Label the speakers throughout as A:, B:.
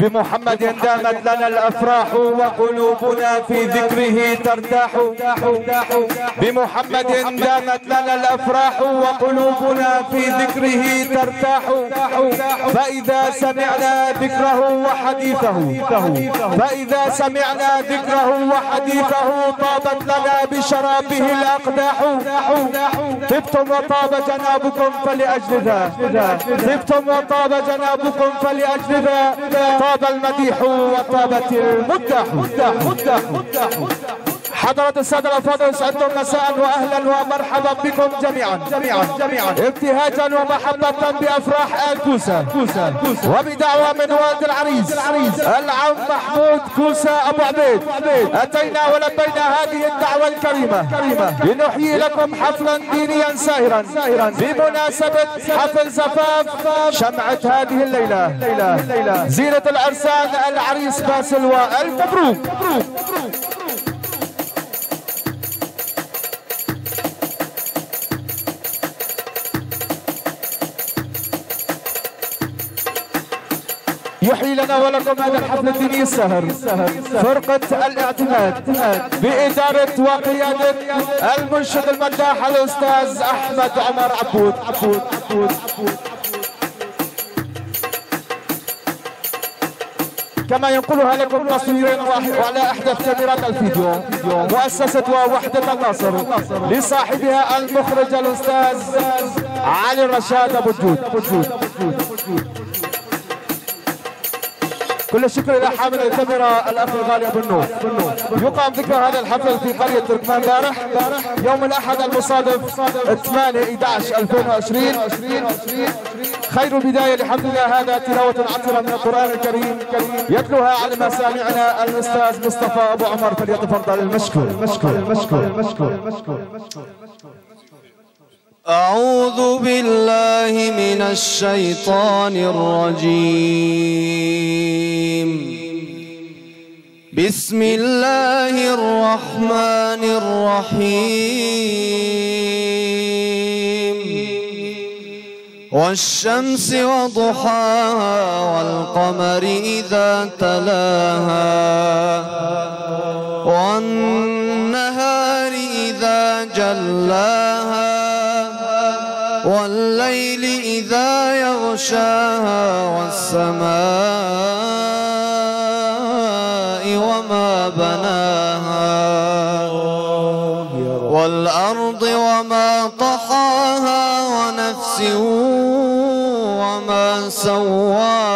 A: بمحمد دامت لنا الأفراح وقلوبنا في ذكره ترتاح. بمحمد دامت لنا الأفراح وقلوبنا في ذكره ترتاح. فإذا سمعنا ذكره وحديثه فإذا سمعنا ذكره وحديثه طابت لنا بشرابه الأقداح. طبتم وطاب جنابكم فلاجل ذا طبتم وطاب جنابكم فلاجل ذا طاب المديح وطابت المدح. حضرة السادة الأفاضل سعدتم مساء وأهلا ومرحبا بكم جميعا جميعا جميعا. ابتهاجا ومحبة بأفراح آل كوسة كوسة وبدعوة من والد العريس العم محمود كوسة أبو عبيد. أتينا ولبينا هذه الدعوة الكريمة. لنحيي لكم حفلا دينيا ساهرا. بمناسبة حفل زفاف شمعة هذه الليلة. زينة العرسان العريس باسل وألف مبروك يحيي لنا ولكم هذا الحفل الديني السهر. فرقة الاعتماد بإدارة وقيادة المنشد المداح الأستاذ أحمد عمر عبود. عبود عبود كما ينقلها لكم تصويرا وعلى احدث كاميرات الفيديو. مؤسسة وحدة الناصر لصاحبها المخرج الأستاذ علي الرشاد أبو جود كل الشكر إلى حامل الكاميرا الأخ الغالي أبو النور. يقام ذكرى هذا الحفل في قرية تركمان بارح. يوم الأحد المصادف 8 11 2020 خير البدايه لحفل هذا تلاوة عطرة من القرآن الكريم. يتلوها على مسامعنا الأستاذ مصطفى أبو عمر. فليتفضل. المشكور. المشكور. المشكور. المشكور.
B: أعوذ بالله من الشيطان الرجيم. بسم الله الرحمن الرحيم. والشمس وضحاها والقمر إذا تلاها. والنهار إذا جلاها. والليل إذا يغشاها والسماء وما بناها والأرض وما طحاها ونفس وما سواها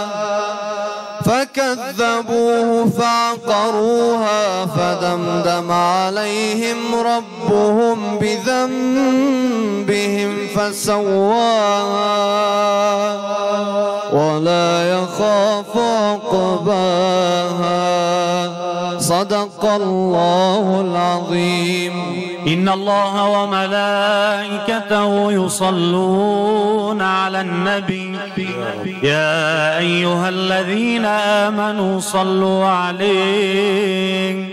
B: فكذبوه فعقروها فدمدم عليهم ربهم بذنبهم فسواها ولا يخاف عقباها. صدق الله العظيم.
C: إن الله وملائكته يصلون على النبي. يا أيها الذين آمنوا صلوا عليه.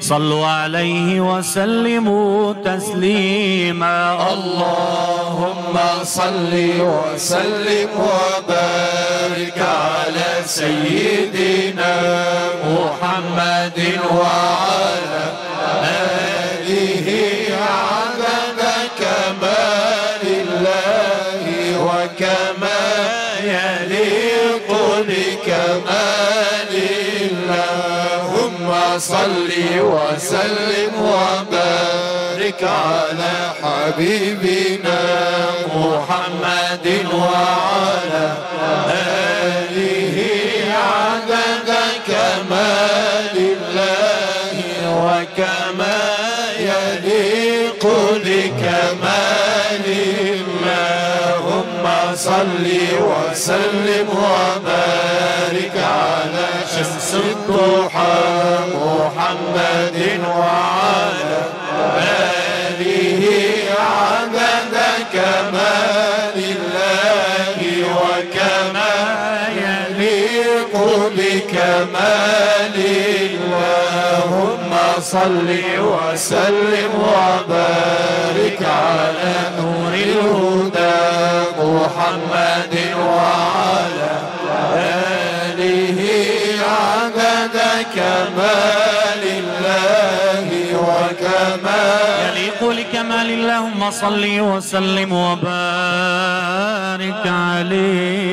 C: صلوا عليه وسلموا تسليما.
D: اللهم صل وسلم وبارك على سيدنا محمد وعلى صل وسلم وبارك على حبيبنا محمد وعلى آله عدد كمال الله وكما يليق لكمال اللهم صل وسلم وبارك الضحى محمد وعلى آله عدد كمال الله وكما يليق بكمال اللهم صل وسلم وبارك على نور الهدى محمد وعلى كمال الله وكمال
C: يليق لكمال اللهم صل وسلم وبارك عليه.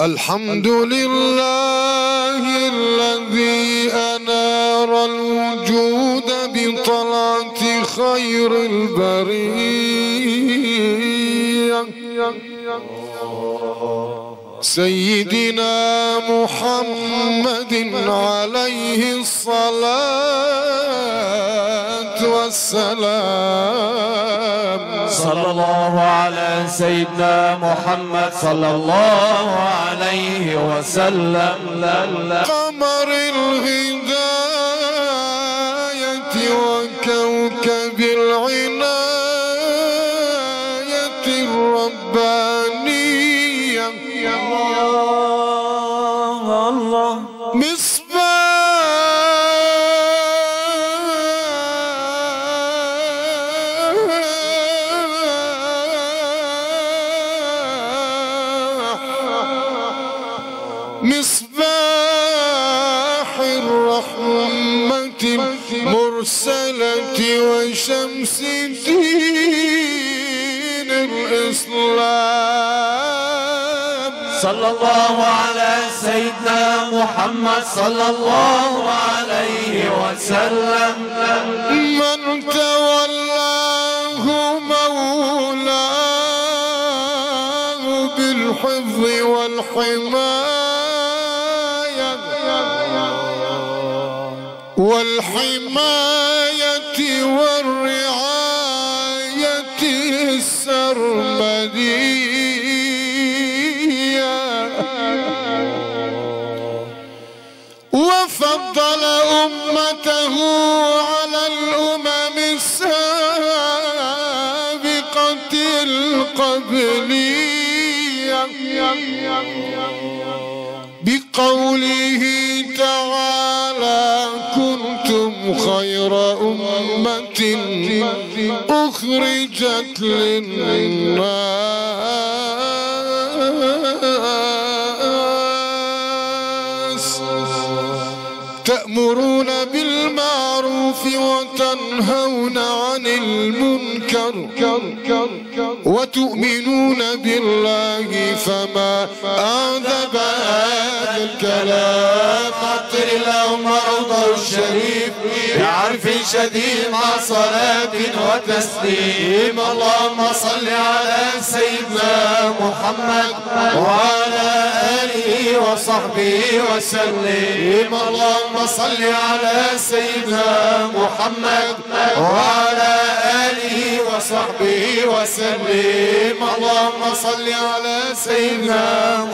E: الحمد لله الذي أنار الوجود بطلعة خير البرية سيدنا محمد عليه الصلاة والسلام.
D: صلى الله على سيدنا محمد صلى الله عليه وسلم.
E: قمر الهداية
D: الله على سيدنا محمد صلى الله عليه وسلم.
E: من تولاه مولاه بالحفظ والحماية والحماية والرعاية بقوله تعالى كنتم خير أمة أخرجت للناس تأمرون بالمعروف وتنهون عن المنكر وتؤمنون بالله فما أعذب هذا الكلام.
D: قطر اللهم روضه الشريف. بعرف شديد مع صلاة وتسليم. اللهم صل على سيدنا محمد وعلى آله وصحبه وسلم. اللهم صل على سيدنا محمد وعلى آله وصحبه وسلم. اللهم صل على سيدنا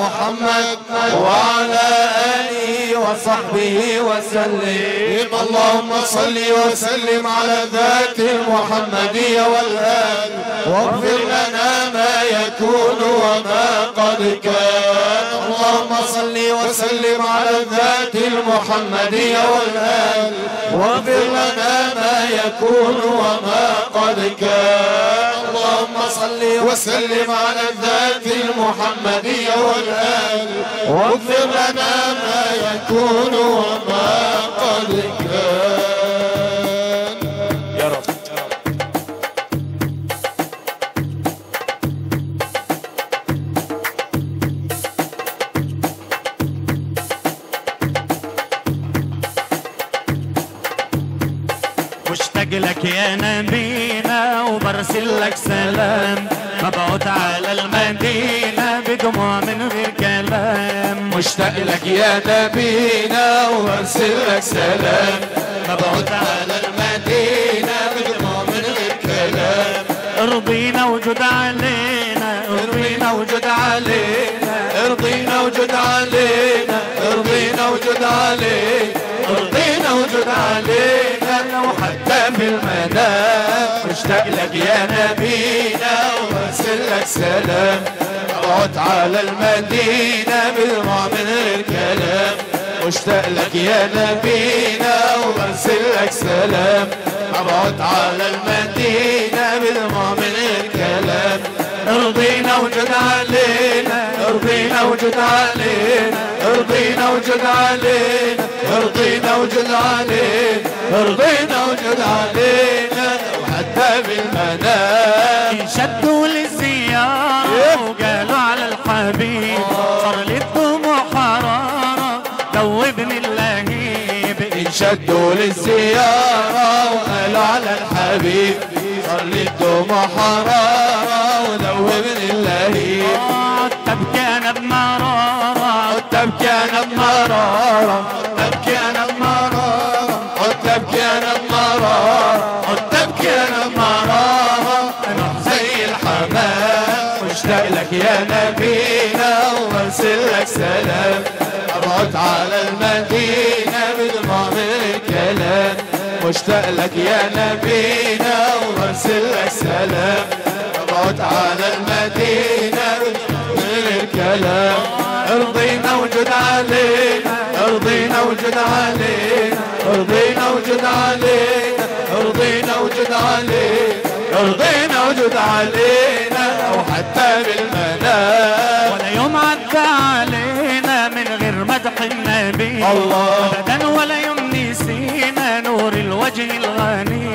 D: محمد وعلى آله وصحبه وسلم. اللهم صل وسلم على ذات المحمدية والآل. واغفر لنا ما يكون وما قد كان. اللهم صل وسلم على الذات المحمدية والآل. واغفر لنا ما يكون وما قد كان. صل وسلم على الذات المحمدية والآل. واغفر لنا ما يكون وما قد كان.
C: لك يا نبينا وأرسل لك سلام. مبعوث على المدينة بدموع من غير كلام. ارضينا وجود علينا
D: ارضينا وجود علينا ارضينا وجود علينا ارضينا وجود علينا ارضينا وجود علينا. لو حتى في المنام مشتاق لك يا نبينا وأرسل لك سلام. اقعد على المدينة بدموع من غير كلام مشتاق لك يا نبينا وارسل لك سلام. ابعد على المدينة بدموع من غير كلام أرضينا وجود علينا أرضينا وجود علينا أرضينا وجود علينا أرضينا وجود علينا أرضينا وجود علينا لو حتى بالمنام
C: انشدوا للزيارة الحبيب صار للدموع حرارة. دوبني اللهيب
D: انشدوا للزيارة وقالوا على الحبيب صار لي الدموع حرارة ودوبني اللهيب
C: تبكي أنا بمرارة.
D: تبكي أنا بمرارة. تبكي أنا مشتاق لك يا نبينا وارسل لك سلام. ابعد على المدينة من الكلام. ارضينا وجود علينا ارضينا وجود علينا ارضينا وجود علينا ارضينا وجود علينا ارضينا وجود علينا أو حتى بالمنام
C: ولا يوم عدى علينا من غير مدح النبي.
D: الله.
C: ابدا ولا يوم نسينا نور الوجه الغني.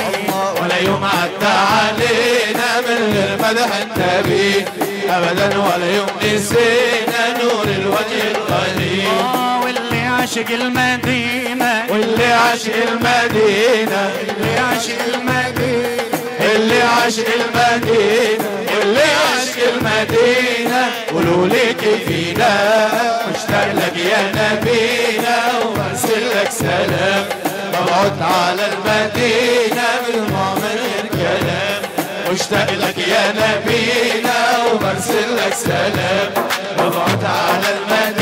D: ولا يوم عدى علينا من غير مدح النبي. ابدا ولا يوم نسينا نور الوجه الغني.
C: آه، واللي عاشق المدينة.
D: واللي عاشق المدينة.
C: اللي عاشق المدينة.
D: اللي عاشق المدينة. اللي عاشق المدينة. قولوا لي كيفينا مشتاق لك يا نبينا. وأرسل لك سلام. مبعوث على المدينة بدموع من غير كلام مشتاق لك يا نبينا وبرسل لك سلام. مبعوث على المدينة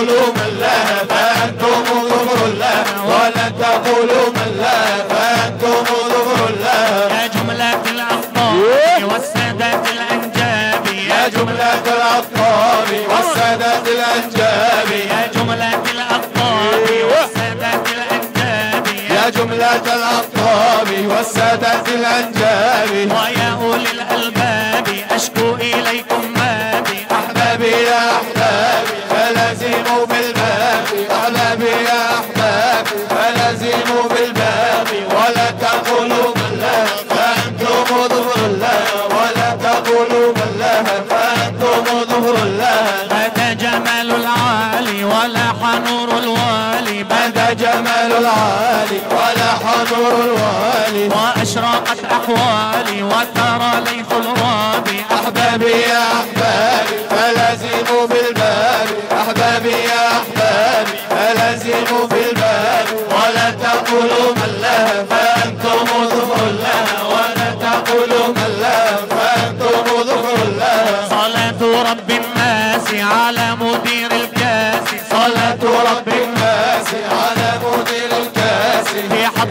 C: تقولوا من لا فأنتم ظهر الله
D: ولن تقولوا من لا فأنتم ظهر
C: الله. يا جملة الأخبار إيه؟ والسادات الأنجاب.
D: يا جملة الأخبار والسادات الأنجاب.
C: يا جملة الأخبار إيه؟ والسادات الأنجاب.
D: يا جملة الأخبار والسادات الأنجاب.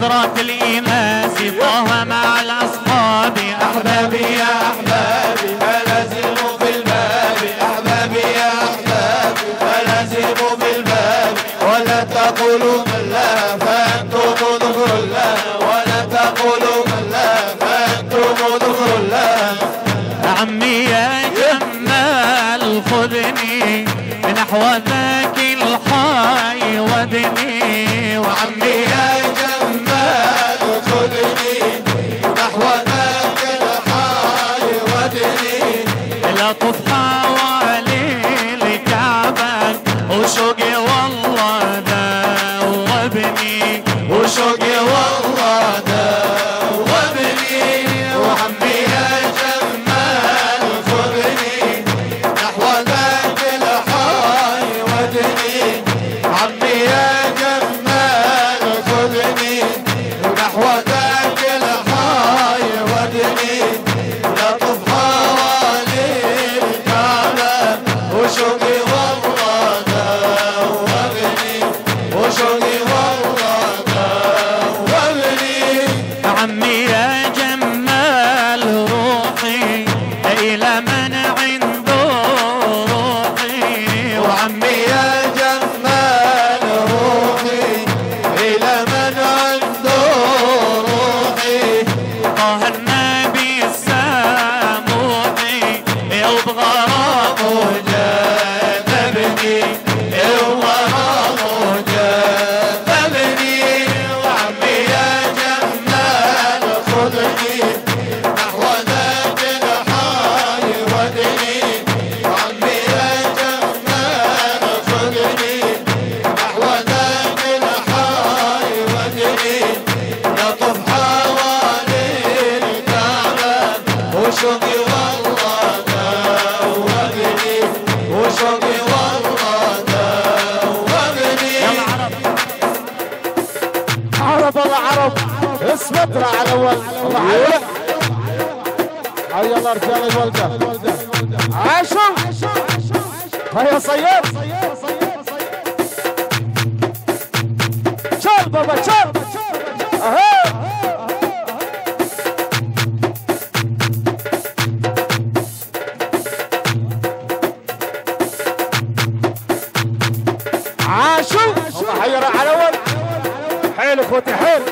C: حضرة الإيمان سيطاها مع الأصحاب.
D: أحبابي يا أحبابي ألازم في الباب أحبابي يا أحبابي ألازم في الباب ولا تقولوا من لا فأنتم ظهر الله ولا تقولوا من لا فأنتم ظهر الله
C: عمي يا جمال خذني نحو ذاك الحي ودني.
D: وعمي يا طفحة على الوقت هيا الله رجال الوالده عاشوا هيا صياد شال بابا شال اهي عاشوا هيا راح على اول حيل اخوتي حيل.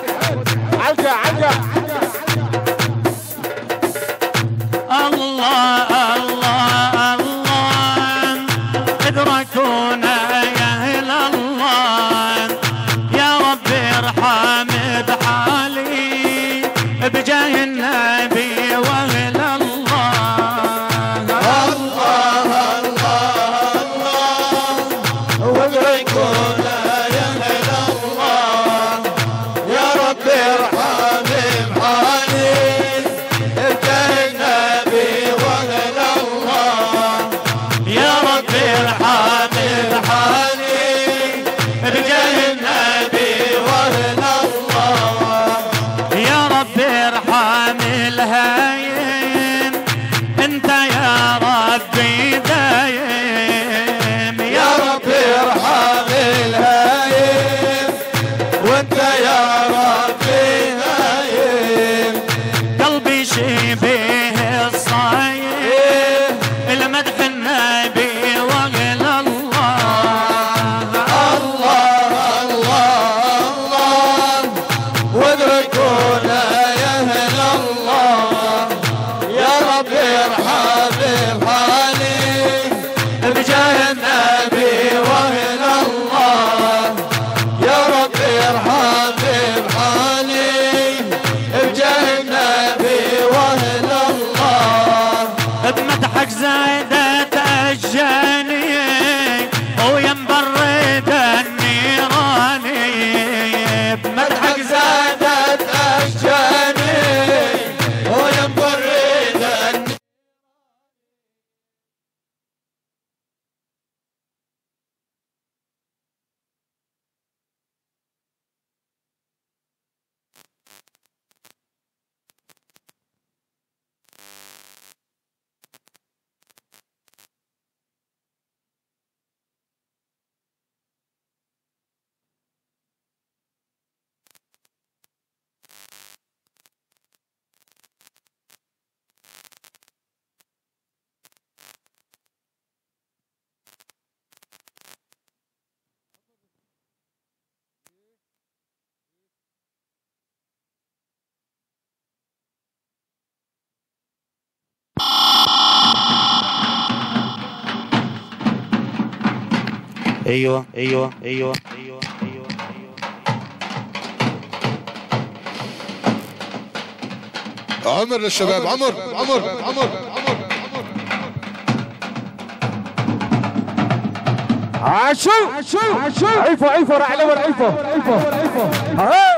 E: أيوه أيوه أيوه أيوه أيوه.
C: عمر للشباب عمر عمر عمر عشو عشو عشو عيفه عيفه رعلور
D: عيفه عيفه عيفه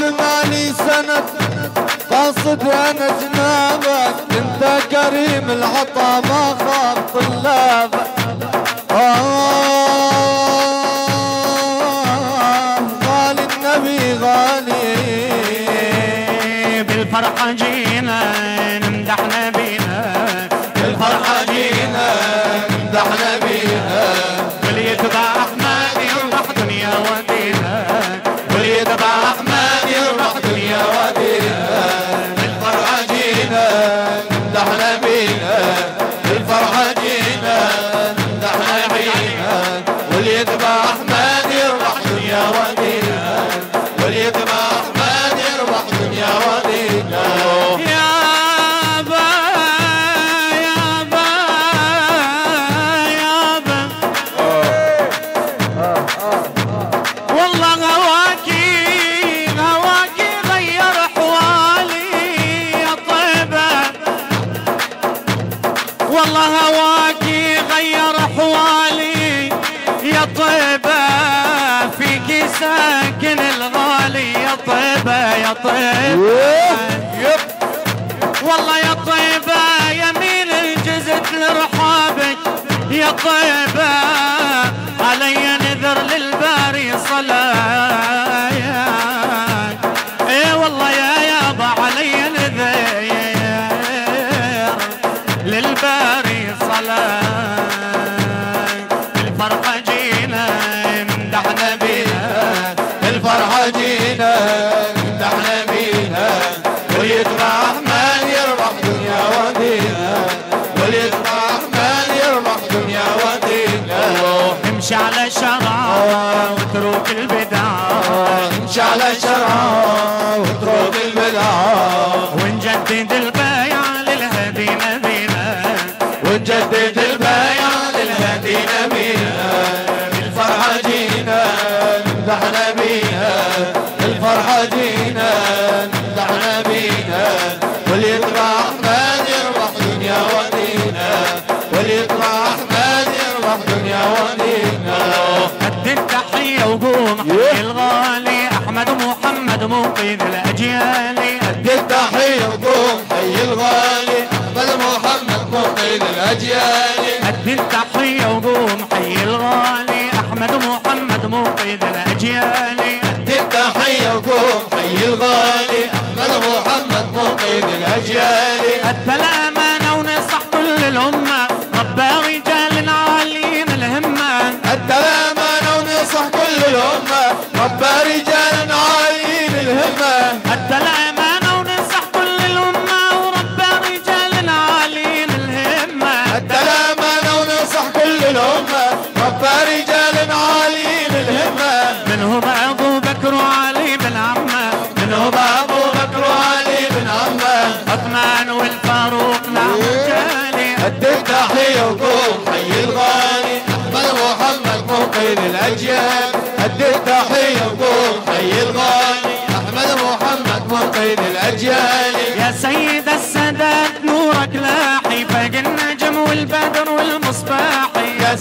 D: ثماني سنة سند. قصد أنا جنابك أنت كريم العطا ما خاف طلابك
C: 我爱的姑
D: 娘。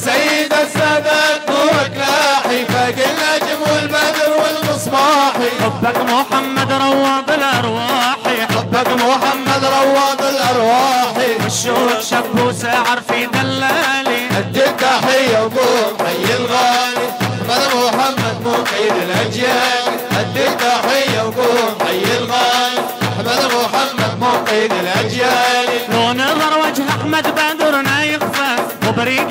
D: سيد السادات نورك لاحي فاق النجم والبدر والمصباحي.
C: حبك محمد رواض الأرواحي.
D: حبك محمد روض الأرواحي.
C: والشوق وسعر في دلالي.
D: ادي التحيه وقوم حي الغالي. مدى محمد مقيد الأجيال. ادي التحيه وقوم حي الغالي. مدى محمد مقيد الأجيال.
C: لون نظر وجه أحمد
D: بدر نايخفى وبريق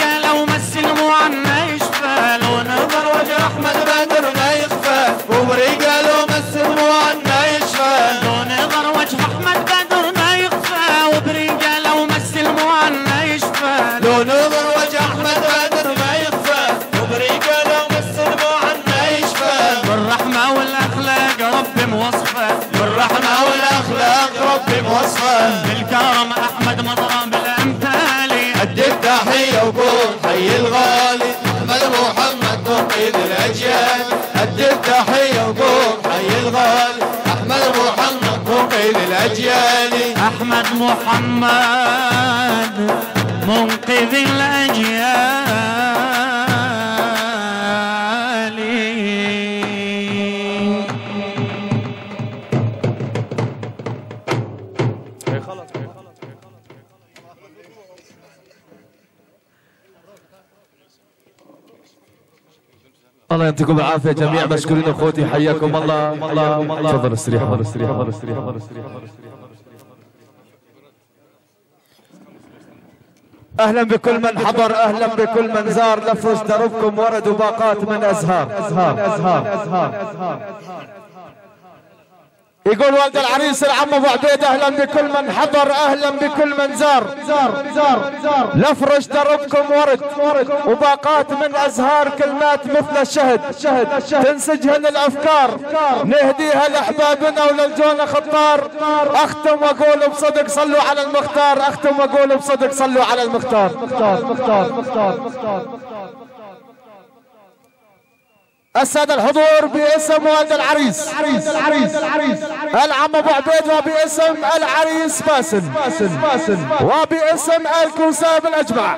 D: محمد منقذ الأجيال.
A: الله يعطيكم العافية جميع مشكورين أخوتي حياكم الله. الله. تفضل استريح تفضل استريح تفضل استريح تفضل استريح أهلا بكل من حضر أهلا بكل من زار لفرش دربكم وردوا باقات من أزهار. أزهار أزهار أزهار. يقول والد العريس العم أبو عبيد أهلا بكل من حضر أهلا بكل من زار. زار زار لفرش دربكم ورد وباقات من أزهار كلمات مثل الشهد. شهد تنسجهن الأفكار نهديها لأحبابنا وللجون خطار. أختم وأقول بصدق صلوا على المختار. أختم وأقول بصدق صلوا على المختار. مختار مختار مختار مختار السادة الحضور باسم والد العريس. العريس العريس العم أبو عبيد وباسم العريس باسم وباسم الكوساب الاجمع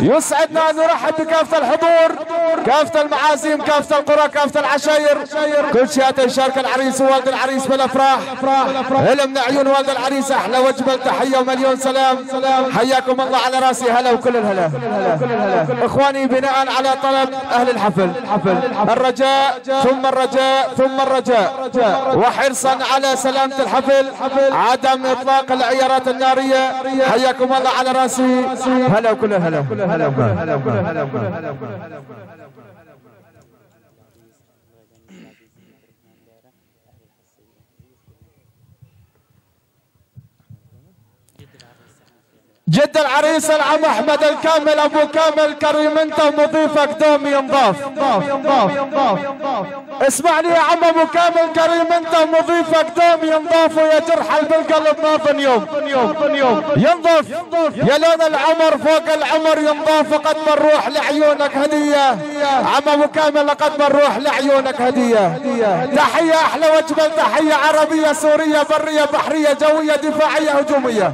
A: يسعدنا أن نرحب بكافة الحضور كافة المعازيم كافة القرى كافة العشاير. كل شيء يشارك العريس ووالد العريس بالأفراح. علم عيون والد العريس أحلى واجمل تحية ومليون سلام. حياكم الله على راسي هلا وكل الهلا. إخواني بناء على طلب أهل الحفل. الرجاء ثم الرجاء ثم الرجاء. وحرصا على سلامة الحفل عدم إطلاق العيارات النارية. حياكم الله على رأسي. هلا وكل هلا جد العريس العم أحمد الكامل أبو كامل كريم أنت ومضيفك دوم ينضاف. اسمعني يا عم أبو كامل كريم أنت ومضيفك دوم ينضاف ويا جرح بالقلب ما فن يوم. ينضف يا لون العمر فوق العمر ينضاف قد ما نروح لعيونك هدية. عم أبو كامل لقد ما نروح لعيونك هدية. تحية أحلى واجمل تحية عربية سورية برية بحرية جوية دفاعية هجومية.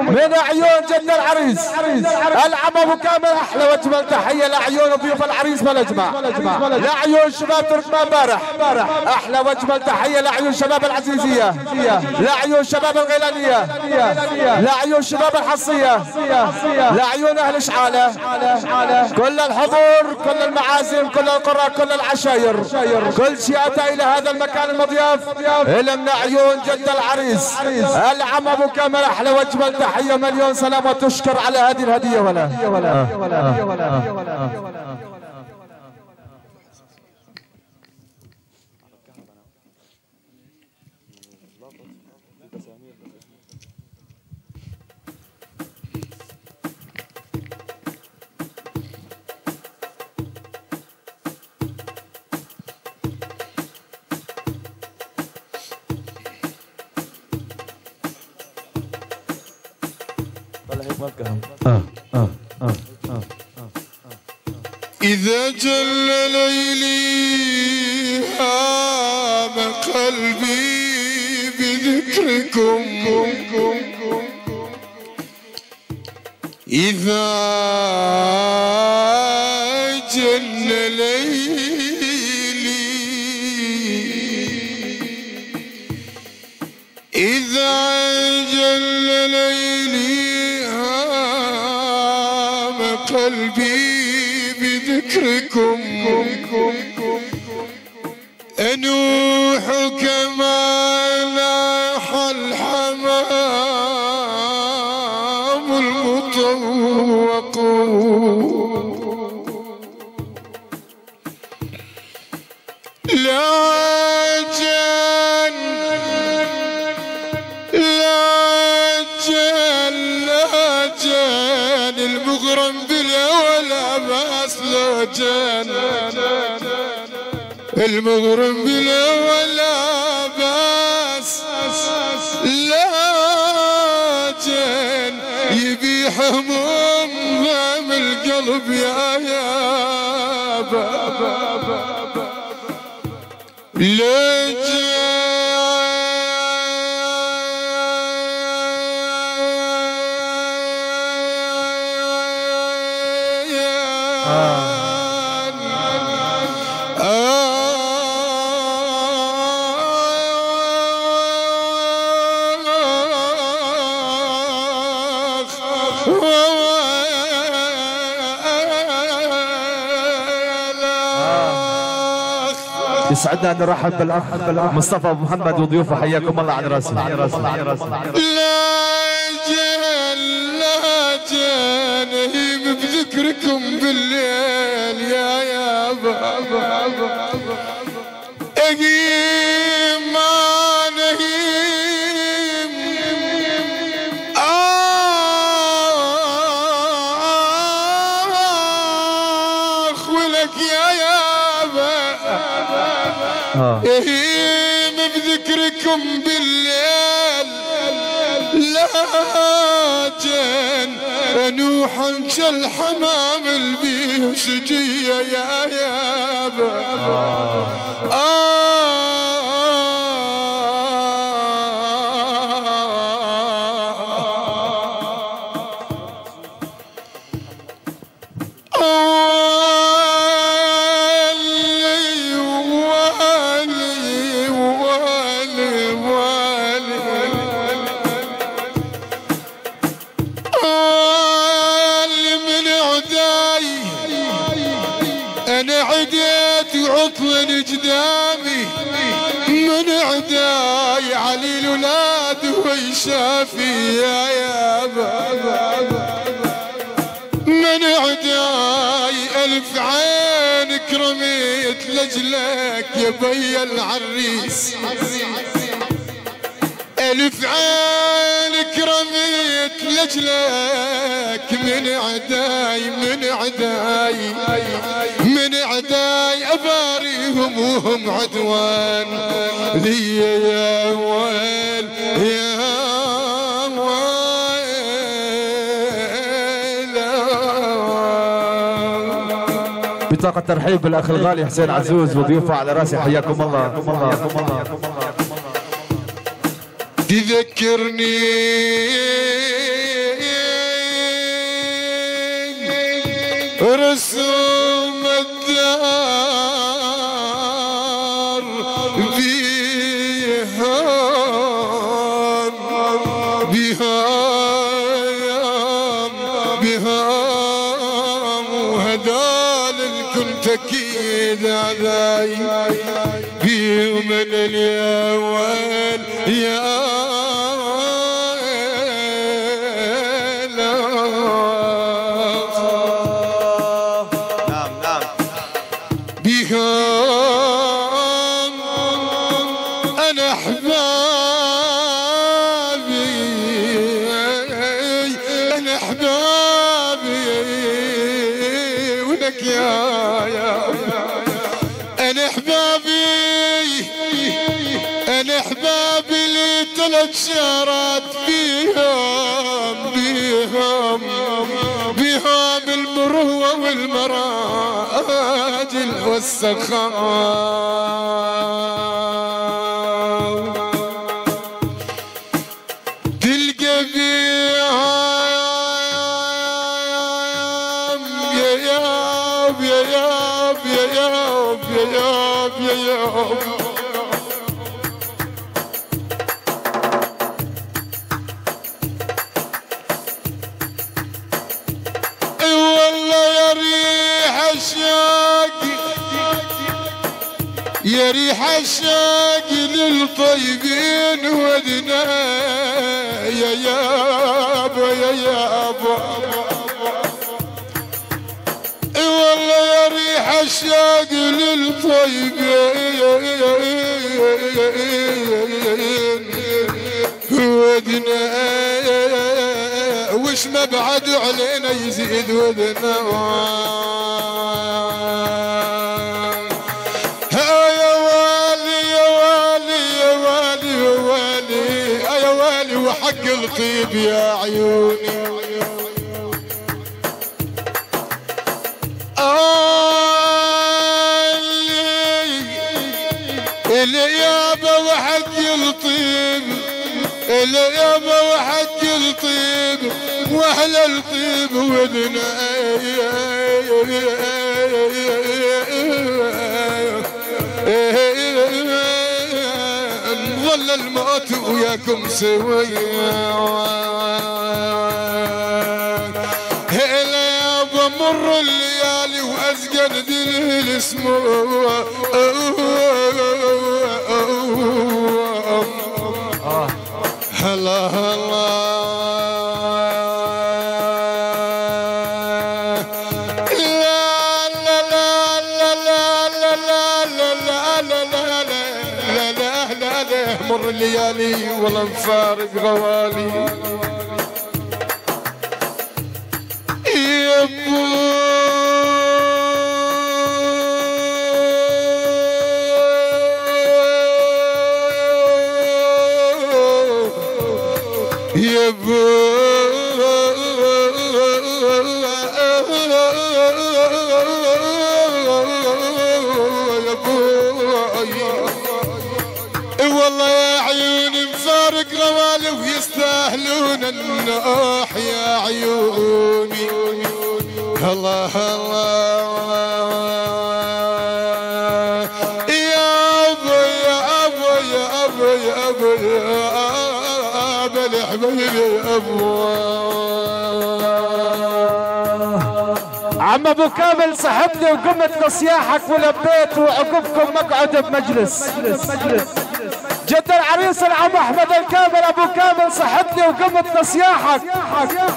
A: من عيون جد العريس. العم ابو كامل أحلى واجمل تحية لعيون ضيوف العريس بالاجماع لعيون شباب تركمان بارح أحلى واجمل تحية لعيون شباب العزيزية. لعيون شباب الغيلانية. لعيون شباب الحصية. لعيون أهل اشعاله كل الحضور كل المعازيم كل القرى كل العشاير. كل شيء اتى إلى هذا المكان المضياف. لمنا عيون جد العريس. العم ابو كامل أحلى واجمل تحية مليون سلام وتشكر على هذه الهدية ولا؟
E: جل ليلي هام قلبي بذكركم. إذا المطوق لا جن لا جن لا جن. المغرم بلا ولا بأس لا جن. المغرم بلا والحموم ضام القلب يا يابا
A: يسعدنا ان نرحب بالاخ مصطفى أبو محمد وضيوفه حياكم الله على راسي. على راسي. على راسي.
E: لا جن لا جن بذكركم بالليل. نوحا كالحمام البيه سجية يا يابا العريس. ألف عينك رميت لجلك من عداي من عداي. من عداي أباريهم وهم عدوان. لي
A: بطاقة ترحيب بالاخ الغالي حسين عزوز وضيوفه على رأسي. حياكم الله.
E: تذكرني. رسوم لي ثلاث شارات بيهم بيهم بيهم المروة والمراجل والسخاء. الشاق للطيبين ودنا. يا يابا يا يابا إي والله يا ريح الشاق للطيبين ودنا. وش مبعد علينا يزيد ودنا. الطيب يا عيوني اليابة وحد الطيب اليابة وحد الطيب واحلى الطيب ودنا إيه نظل الموت وياكم سويا هلا يابا مر الليالي وازقن دليل اسمه. هلا هلا. والأنصار بغوالي. النوح يا عيوني. الله الله يا ابو يا ابو يا ابو يا ابو يا ابو
A: عم أبو كامل صحبني وقمت لصياحك ولبيت وعقبكم مقعد بمجلس. جد العريس العم أحمد الكامل أبو كامل. صحبني وقمت لصياحك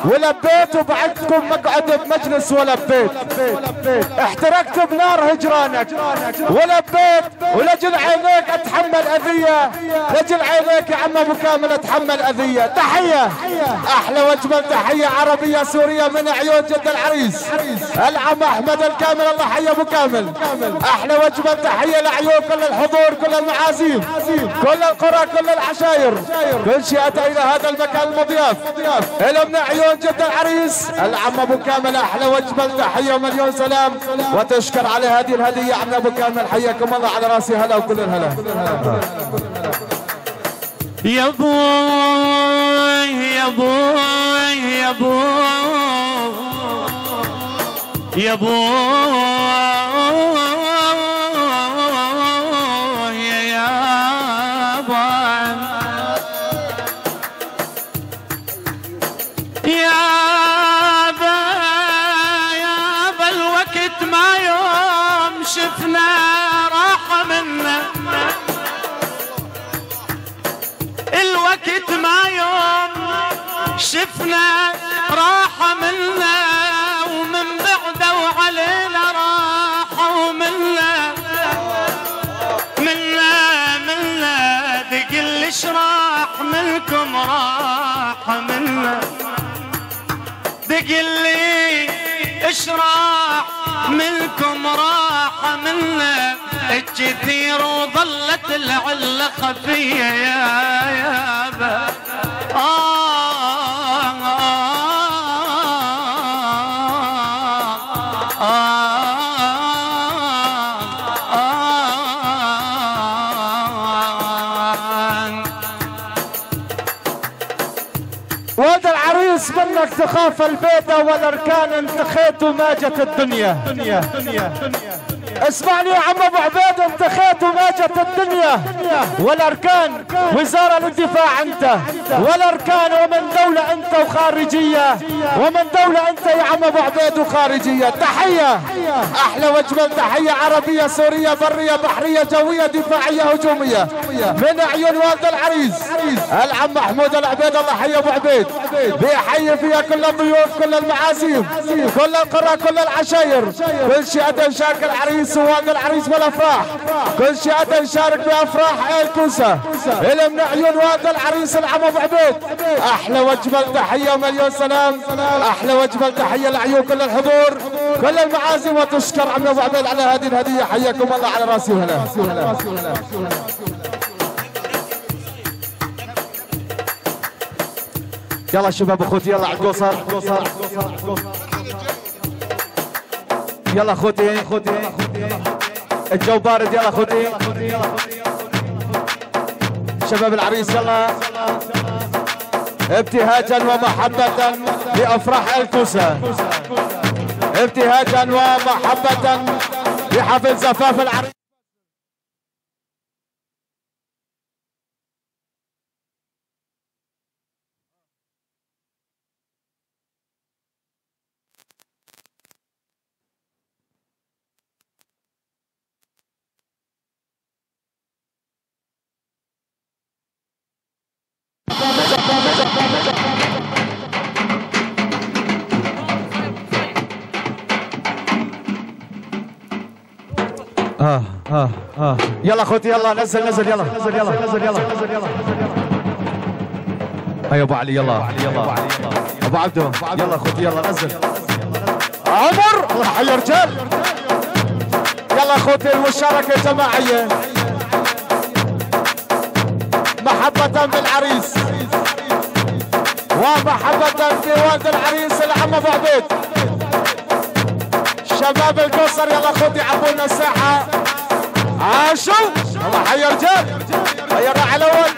A: ولبيت وبعدكم مقعد بمجلس ولبيت احترقت بنار هجرانك. ولبيت ولجل عينيك أتحمل أذية. لجل عينيك يا عم أبو كامل أتحمل أذية. تحية. أحلى واجمل تحية عربية سورية من عيون جد العريس. العم أحمد الكامل. الله حي أبو كامل. أحلى واجمل تحية لعيون كل الحضور كل المعازيم كل القرى كل العشاير. كل شيء أتى إلى هذا المكان المضياف من عيون جد العريس. العم أبو كامل أحلى واجمل تحيه ومليون سلام. وتشكر على هذه الهدية. عم أبو كامل حياكم الله على راسي هلا وكل الهلا.
C: يا بوي يا بوي يا بوي يا بوي. شفنا راح منا ومن بعده وعلينا راح ومنا. منا منا دقل إيش راح منكم راح منا. دقل لي إيش راح منكم راح منا. الكثير وظلت العلة خفية يا يابا آه.
A: العريس منك تخاف البيت والاركان انتخيت وما جت الدنيا. اسمعني يا عم أبو عبيد انتخيت وما جت الدنيا. والأركان وزارة الدفاع أنت. والأركان ومن دولة أنت وخارجية. ومن دولة أنت يا عم أبو عبيد وخارجية. تحية. أحلى واجمل تحيه عربية سورية برية بحرية جوية دفاعية هجومية. من عيون والد العريس العم محمود العبيد الله حي أبو عبيد. بيحيي فيها كل الضيوف كل المعازيم كل القرى كل العشاير. كل شيء أدى نشارك العريس ووالد العريس بالأفراح. كل شيء أدى نشارك بأفراح ال كوسة. إلى من عيون والد العريس العم أبو عبيد. أحلى واجمل تحيه ومليون سلام. أحلى واجمل تحيه لعيون كل الحضور. كل المعازيم وتشكر عم أبو عبيد على هذه الهدية. حياكم الله على رأسي وهلا. يلا شباب اخوتي يلا على القصر يلا اخوتي اخوتي الجو بارد يلا اخوتي. شباب العريس يلا. ابتهاجا ومحبة لأفراح الكوسة. ابتهاجا ومحبة لحفل زفاف العريس. آه آه آه. يلا أخوتي يلا نزل نزل يلا. نزل يلا نزل يلا يلا هيا أبو علي يلا. يلا أبو عبده يلا أخوتي يلا نزل. عمر الله حي رجال يلا أخوتي المشاركة جماعية محبة بالعريس ومحبة بوالد العريس العم ابو عبيد. شباب القصر يلا اخوتي عبونا الساحة عاشوا الله حي رجال هيا الراعي الأول.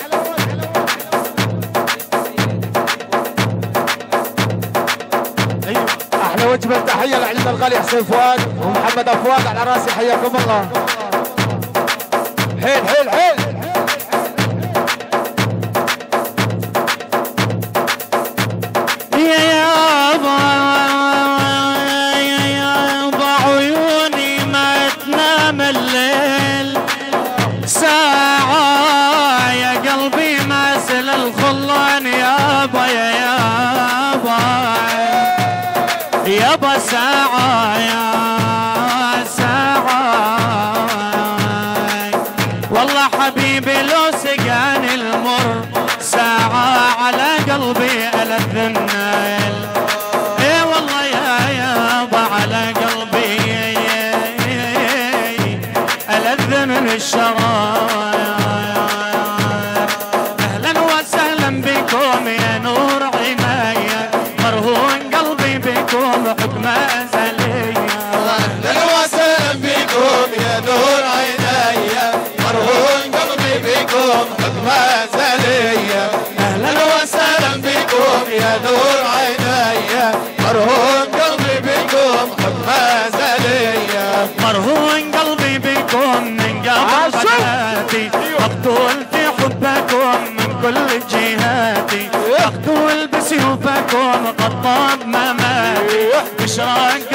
A: أحلى وجبه تحيه لعلينا الغالي حسين فؤاد ومحمد افواد على راسي حياكم الله. حيل حيل حيل.
C: ازليه أهلا وسهلا بكم يا نور عيني. مرهون قلبي بكم حكم
D: ازليه مرهون قلبي بكم
C: من قبل حياتي مقتول في حبكم من كل جهاتي. مقتول بسيوفكم قطاب مماتي. بشراك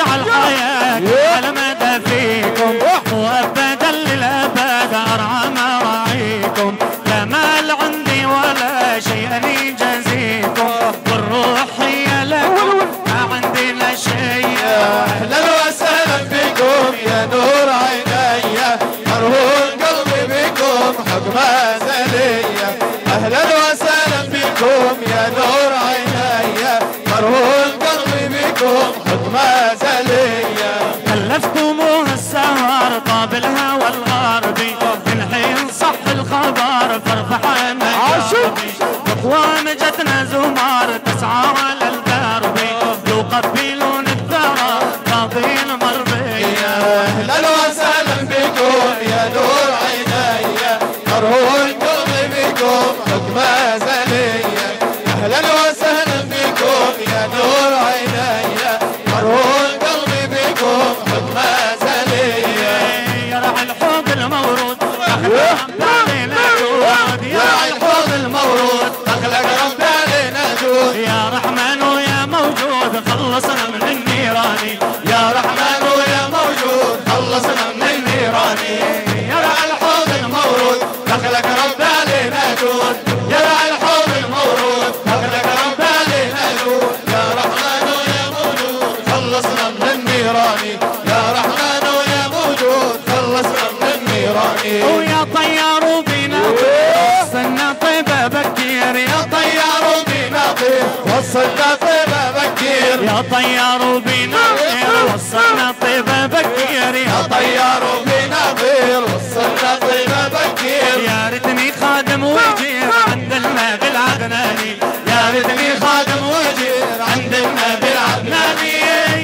C: فاجعل حياتي على مدى فيكم وأبدا للأبد أرعى مراعيكم لا مال عندي ولا شيء أني جزيكم. والروح هي لكم. ما عندي لا شيء.
D: أهلا وسهلا بكم يا نور عيني. مرهون قلبي بكم حكم ازليه أهلا وسهلا بكم يا نور عيني. مرهون قلبي بكم حكم ازليه
C: وصلنا طيبة بكير يا
D: طيار وبينا بنظير وصلنا طيبة بكير.
C: يا طيار
D: وبينا بنظير وصلنا طيبة بكير.
C: يا ريتني خادم وجير عند النبي العدناني يا ريتني خادم وجير عند النبي العدناني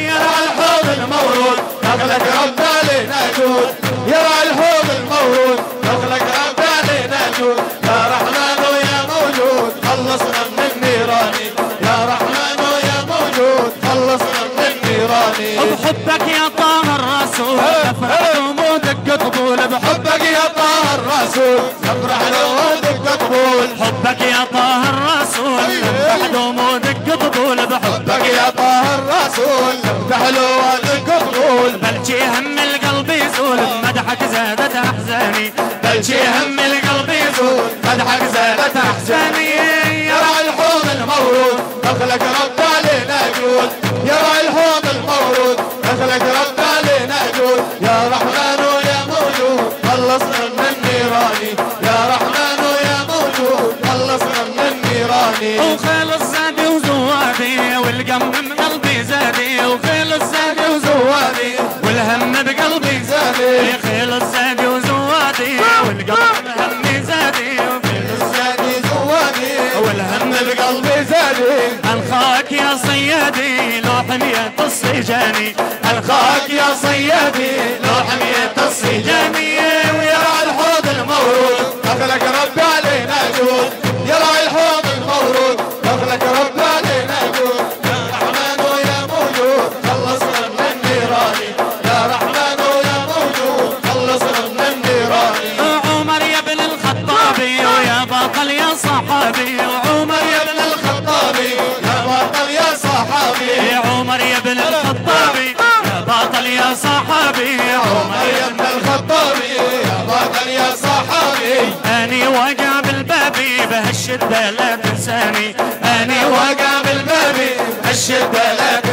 D: يا الحوض المورود قبلك عبالي نجود بحبك يا طاهر رسول تحلو أيه. ودق طبول
C: بحبك يا
D: طاهر رسول تحلو ودق طبول
C: بلشي هم القلب يزول مدحك زادت أحزاني. بلشي هم القلب يزول
D: مدحك زادت
C: أحزاني.
D: يرى الحوم المورود دخلك رد علينا يقول. يرى الحوم زادي
C: وخيل وزوادي والقم من قلبي زادي. وخيل الزادي وزوادي والهم بقلبي زادي. وخلص الزادي وزوادي والقم والهم
D: بقلبي زادي.
C: الخاك يا صيادي لو حمية الصيجاني.
D: الخاك يا صيادي لو حمية الصيجاني.
C: الشدة لا تنساني أني واقع بالبابي
D: الشدة لا تنساني